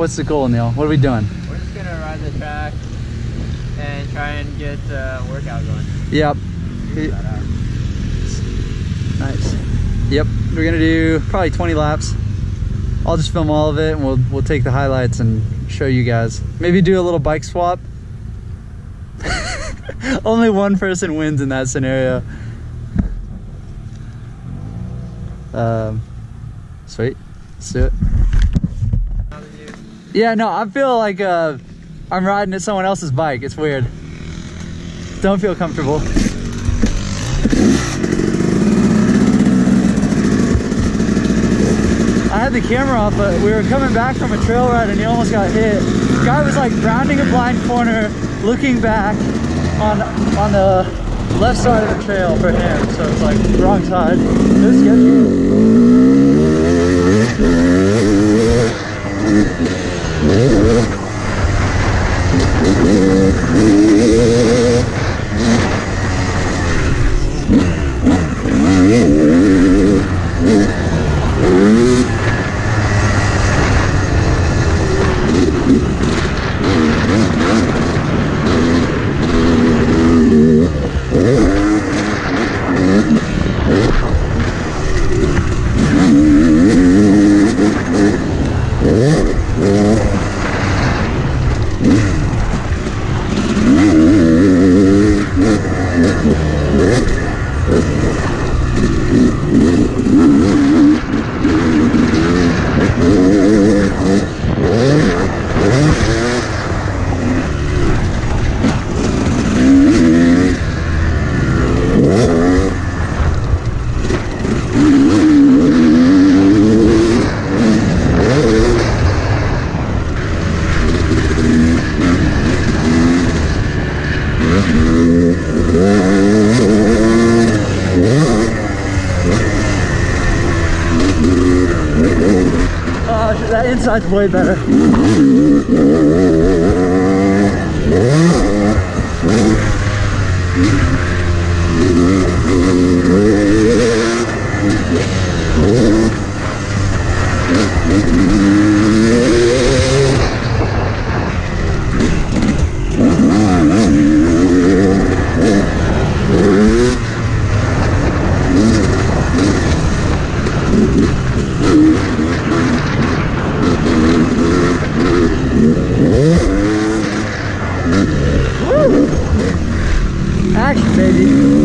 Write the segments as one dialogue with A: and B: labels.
A: What's the goal, Neil? What are we doing?
B: We're just gonna ride the track and try and get uh, workout going.
A: Yep. Nice. Yep. We're gonna do probably 20 laps. I'll just film all of it and we'll we'll take the highlights and show you guys. Maybe do a little bike swap. Only one person wins in that scenario. Um, sweet. Let's do it. Yeah, no, I feel like uh, I'm riding at someone else's bike. It's weird. Don't feel comfortable. I had the camera off, but we were coming back from a trail ride and he almost got hit. Guy was like rounding a blind corner, looking back on on the left side of the trail for him. So it's like wrong side. It was sketchy. Yeah, yeah, yeah, yeah. That inside's way better. Baby.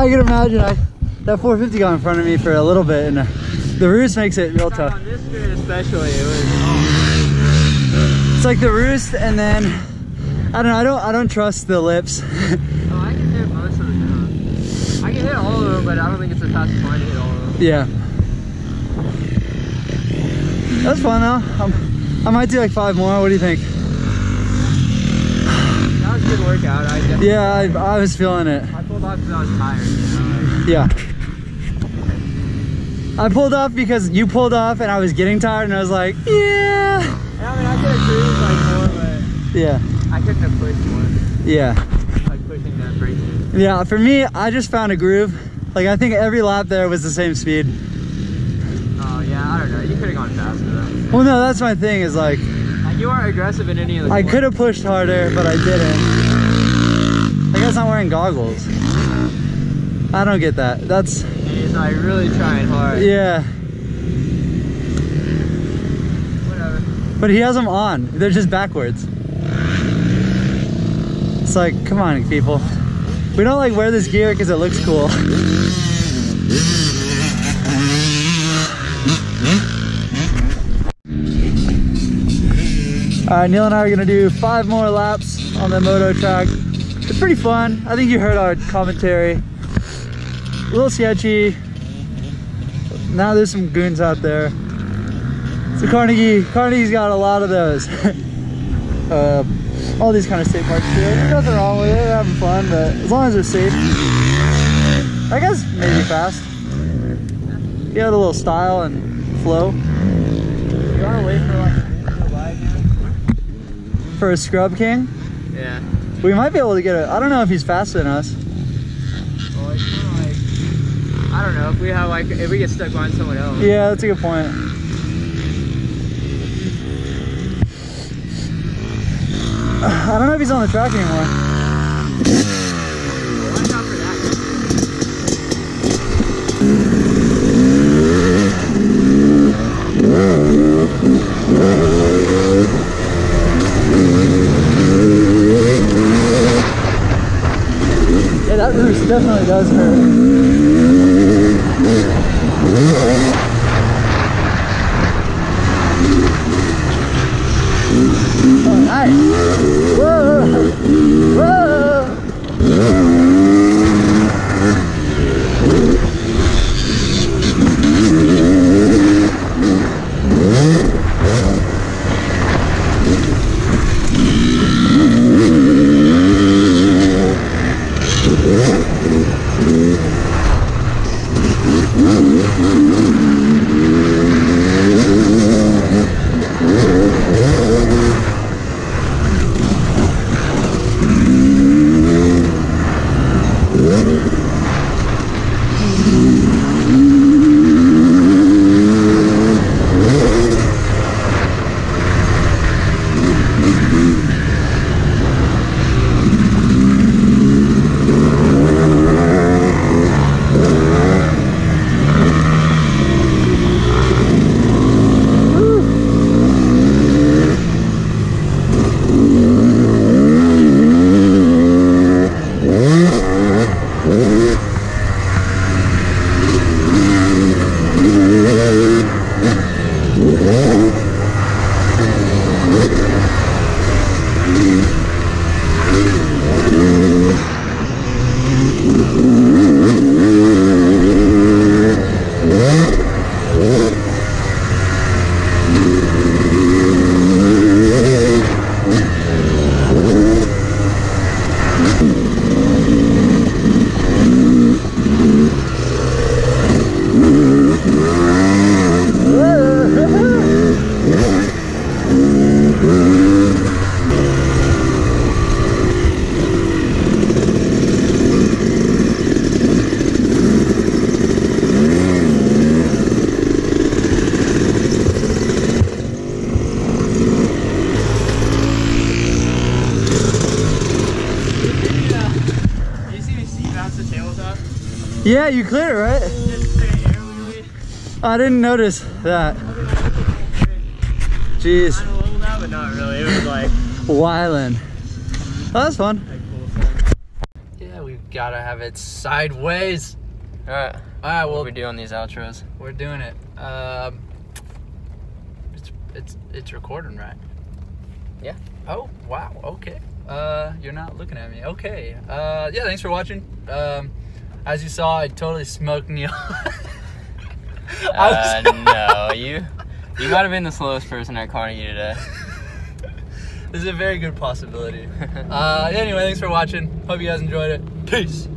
A: I can imagine I, that 450 got in front of me for a little bit, and uh, the roost makes it real tough.
B: On this grid especially, it was. Oh,
A: It's like the roost, and then I don't know. I don't. I don't trust the lips.
B: oh, I can hit most of the jumps. I can hit all of them, but I don't think it's a fast fun to hit all of them.
A: yeah. That's fun though. I'm, I might do like five more. What do you think?
B: That was a good workout. I.
A: Yeah, I, I was feeling it.
B: Pulled off because I was tired. You know? like-
A: Yeah. I pulled off because you pulled off, and I was getting tired, and I was like, yeah,
B: Yeah, I mean, I could have cruised like more, but
A: yeah,
B: I couldn't have pushed more.
A: yeah.
B: Like pushing that breakthrough.
A: Yeah, for me, I just found a groove. Like I think every lap there was the same speed.
B: Oh yeah, I don't know. You could have gone faster though.
A: Well, no, that's my thing. Is like
B: Like you weren't aggressive in any of the.
A: I could have pushed harder, but I didn't. I guess I'm wearing goggles. I don't get that. That's
B: he's like really trying hard.
A: yeah,
B: Whatever.
A: but he has them on. They're just backwards. It's like, come on, people. We don't like wear this gear because it looks cool. All right, Neil and I are gonna do five more laps on the moto track. It's pretty fun. I think you heard our commentary. A little sketchy. Now there's some goons out there. So Carnegie, Carnegie's got a lot of those. uh, all these kind of state parks too. There's nothing wrong with it. They're having fun, but as long as they're safe. I guess maybe fast. You got a little style and flow
B: You wanna wait for like a to buy again?
A: for a scrub king.
B: Yeah.
A: We might be able to get it. I don't know if he's faster than us.
B: Well, it's kinda like I don't know if we have like if we get stuck behind someone else.
A: Yeah, that's a good point. I don't know if he's on the track anymore.
B: Watch out for that.
A: Yeah, that roost definitely does hurt. Oh, Yeah, you cleared it, right?
B: Just like an air wheelie.
A: I didn't notice that.
B: I
A: Jeez,
B: Kind of a little now, but not really. It was like,
A: wildin'. Oh, that's fun.
B: like cool thing.
A: Yeah, we've gotta have it sideways.
B: All right.
A: All right,
B: What
A: well,
B: we do on these outros?
A: we're doing it. Um, it's it's it's recording, right?
B: Yeah.
A: Oh wow. Okay. Uh, you're not looking at me. Okay. Uh, yeah. Thanks for watching. Um, as you saw, I totally smoked Neil. I was-
B: Uh, no, you you might have been the slowest person at Carnegie today.
A: This is a very good possibility. Uh, anyway, thanks for watching. Hope you guys enjoyed it. Peace.